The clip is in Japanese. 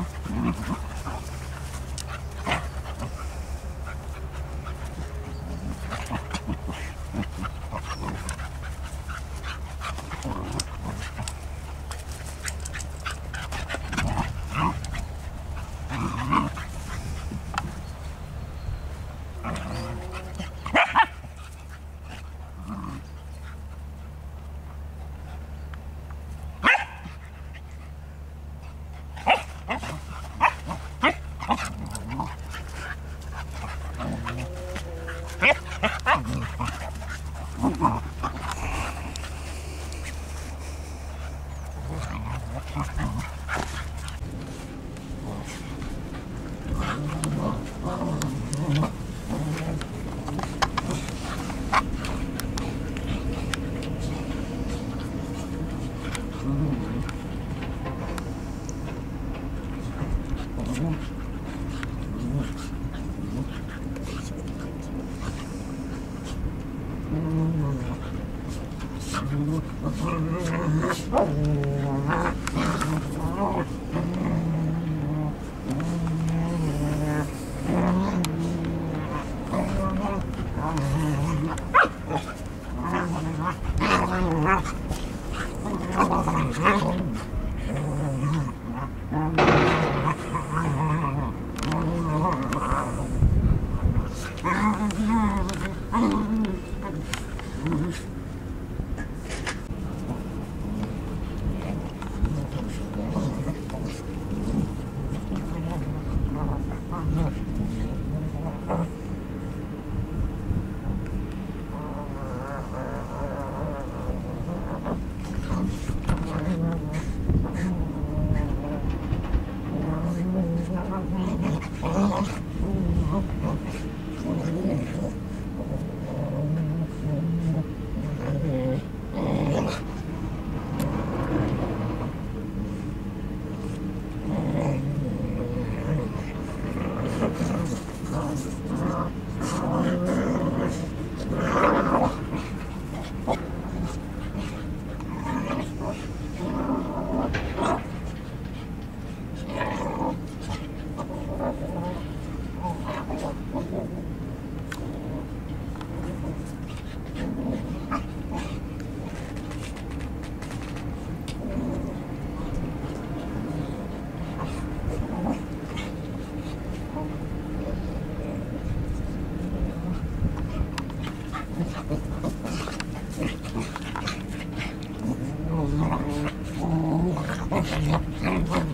Mm-hmm. Mm-hmm. Oh, No. Oh, my God.